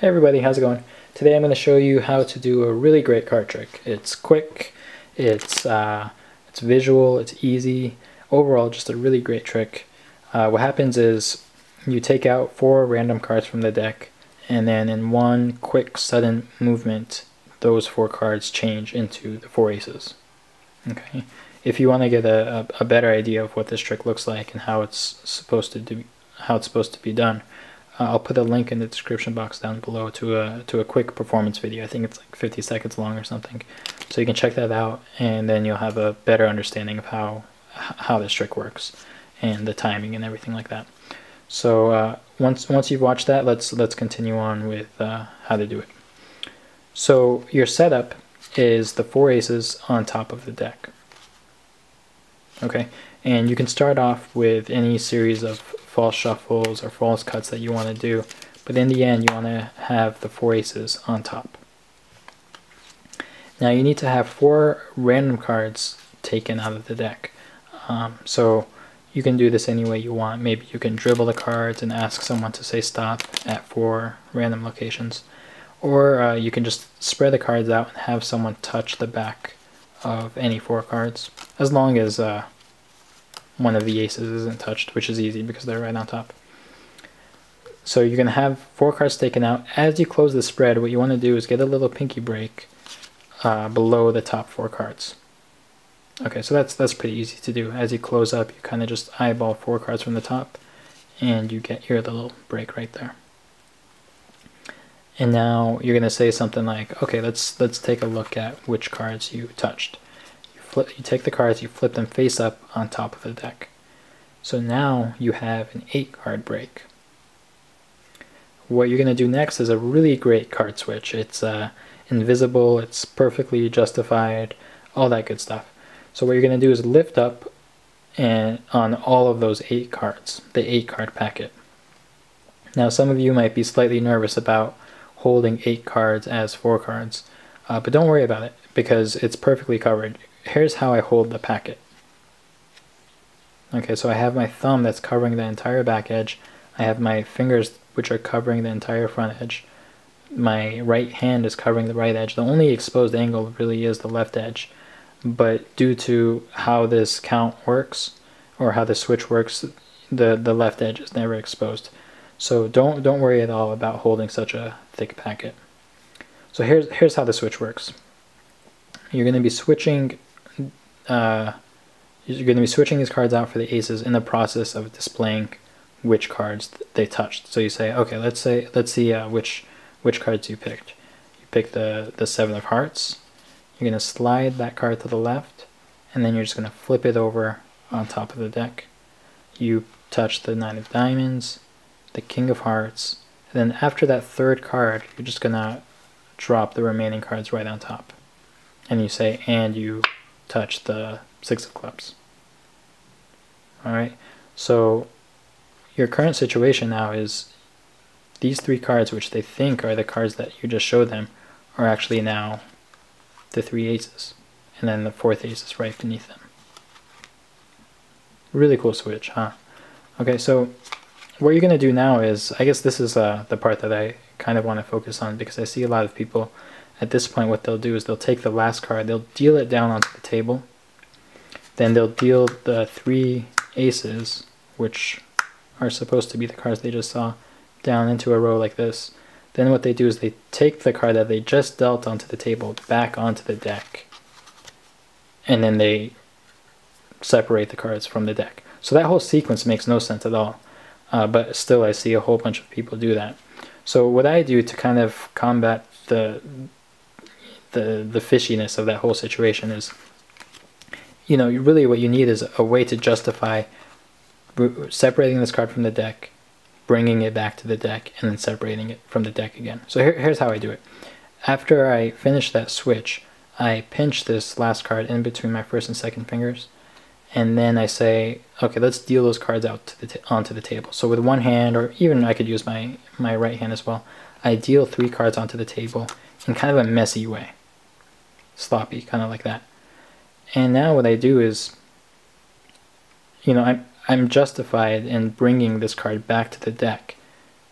Hey everybody, how's it going? Today I'm going to show you how to do a really great card trick. It's quick, it's uh, it's visual, it's easy. Overall, just a really great trick. Uh, what happens is you take out four random cards from the deck, and then in one quick, sudden movement, those four cards change into the four aces. Okay. If you want to get a, a, a better idea of what this trick looks like and how it's supposed to do, how it's supposed to be done, uh, I'll put a link in the description box down below to a to a quick performance video. I think it's like 50 seconds long or something. So you can check that out, and then you'll have a better understanding of how how this trick works and the timing and everything like that. So uh, once once you've watched that, let's let's continue on with uh, how to do it. So your setup is the four aces on top of the deck. Okay, and you can start off with any series of false shuffles or false cuts that you want to do. But in the end, you want to have the four aces on top. Now you need to have four random cards taken out of the deck. Um, so you can do this any way you want. Maybe you can dribble the cards and ask someone to say stop at four random locations. Or uh, you can just spread the cards out and have someone touch the back of any four cards. As long as uh, one of the aces isn't touched, which is easy because they're right on top. So you're going to have four cards taken out. As you close the spread, what you want to do is get a little pinky break uh, below the top four cards. Okay, so that's that's pretty easy to do. As you close up, you kind of just eyeball four cards from the top, and you get your little break right there. And now you're going to say something like, okay, let's let's take a look at which cards you touched flip, you take the cards, you flip them face up on top of the deck. So now you have an 8 card break. What you're going to do next is a really great card switch. It's uh, invisible, it's perfectly justified, all that good stuff. So what you're going to do is lift up and on all of those 8 cards, the 8 card packet. Now some of you might be slightly nervous about holding 8 cards as 4 cards, uh, but don't worry about it because it's perfectly covered here's how I hold the packet. Okay, so I have my thumb that's covering the entire back edge. I have my fingers which are covering the entire front edge. My right hand is covering the right edge. The only exposed angle really is the left edge. But due to how this count works, or how the switch works, the, the left edge is never exposed. So don't don't worry at all about holding such a thick packet. So here's here's how the switch works. You're going to be switching uh, you're going to be switching these cards out for the aces in the process of displaying which cards they touched. So you say, okay, let's say let's see uh, which which cards you picked. You pick the the seven of hearts. You're going to slide that card to the left, and then you're just going to flip it over on top of the deck. You touch the nine of diamonds, the king of hearts, and then after that third card, you're just going to drop the remaining cards right on top. And you say, and you touch the six of clubs. All right, so your current situation now is these three cards, which they think are the cards that you just showed them, are actually now the three aces, and then the fourth ace is right beneath them. Really cool switch, huh? Okay, so what you're going to do now is, I guess this is uh, the part that I kind of want to focus on because I see a lot of people at this point what they'll do is they'll take the last card, they'll deal it down onto the table, then they'll deal the three aces, which are supposed to be the cards they just saw, down into a row like this. Then what they do is they take the card that they just dealt onto the table back onto the deck, and then they separate the cards from the deck. So that whole sequence makes no sense at all, uh, but still I see a whole bunch of people do that. So what I do to kind of combat the the the fishiness of that whole situation is you know really what you need is a way to justify separating this card from the deck bringing it back to the deck and then separating it from the deck again. So here, here's how I do it. After I finish that switch I pinch this last card in between my first and second fingers and then I say okay let's deal those cards out to the onto the table. So with one hand or even I could use my my right hand as well I deal three cards onto the table in kind of a messy way sloppy, kind of like that. And now what I do is, you know, I'm, I'm justified in bringing this card back to the deck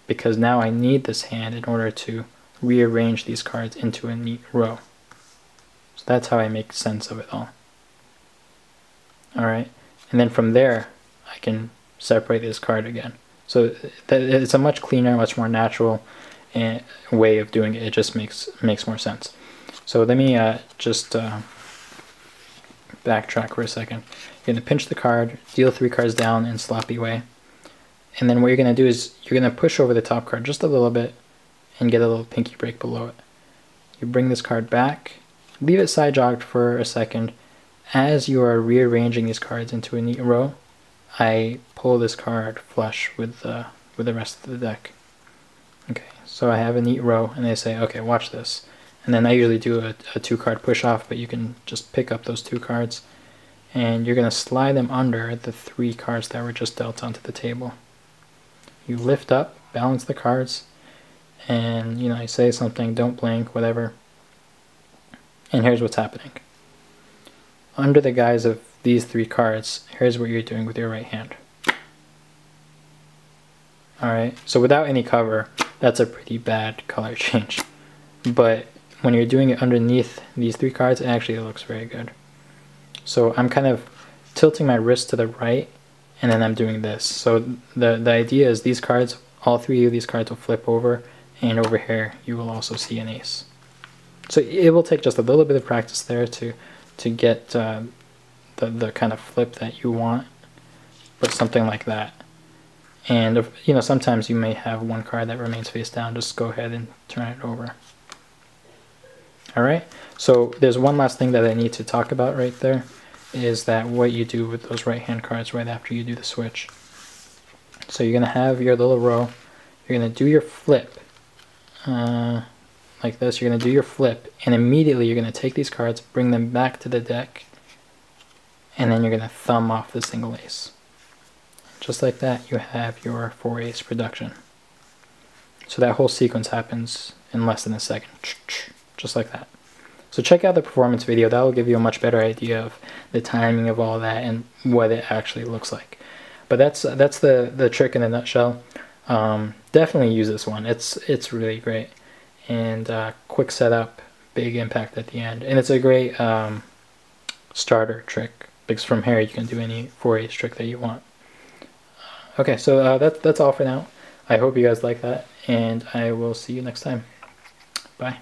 because now I need this hand in order to rearrange these cards into a neat row. So that's how I make sense of it all. Alright, and then from there I can separate this card again. So it's a much cleaner, much more natural eh, way of doing it. It just makes makes more sense. So let me uh, just uh, backtrack for a second. You're going to pinch the card, deal three cards down in sloppy way. And then what you're going to do is you're going to push over the top card just a little bit and get a little pinky break below it. You bring this card back, leave it side jogged for a second. As you are rearranging these cards into a neat row, I pull this card flush with, uh, with the rest of the deck. Okay, so I have a neat row, and they say, okay, watch this. And then I usually do a, a two card push off, but you can just pick up those two cards, and you're going to slide them under the three cards that were just dealt onto the table. You lift up, balance the cards, and you know, you say something, don't blink, whatever. And here's what's happening. Under the guise of these three cards, here's what you're doing with your right hand. Alright, so without any cover, that's a pretty bad color change. But when you're doing it underneath these three cards, it actually looks very good. So I'm kind of tilting my wrist to the right, and then I'm doing this. So the, the idea is these cards, all three of these cards will flip over, and over here you will also see an ace. So it will take just a little bit of practice there to, to get uh, the, the kind of flip that you want, but something like that. And if, you know, sometimes you may have one card that remains face down, just go ahead and turn it over. All right, so there's one last thing that I need to talk about right there, is that what you do with those right hand cards right after you do the switch. So you're gonna have your little row, you're gonna do your flip, uh, like this, you're gonna do your flip, and immediately you're gonna take these cards, bring them back to the deck, and then you're going to thumb off the single ace. Just like that, you have your four ace production. So that whole sequence happens in less than a second, just like that. So check out the performance video, that will give you a much better idea of the timing of all that and what it actually looks like. But that's that's the, the trick in a nutshell. Um, definitely use this one, it's, it's really great. And uh, quick setup, big impact at the end. And it's a great um, starter trick because from here you can do any 4 ace trick that you want. Okay, so uh, that, that's all for now. I hope you guys like that, and I will see you next time. Bye.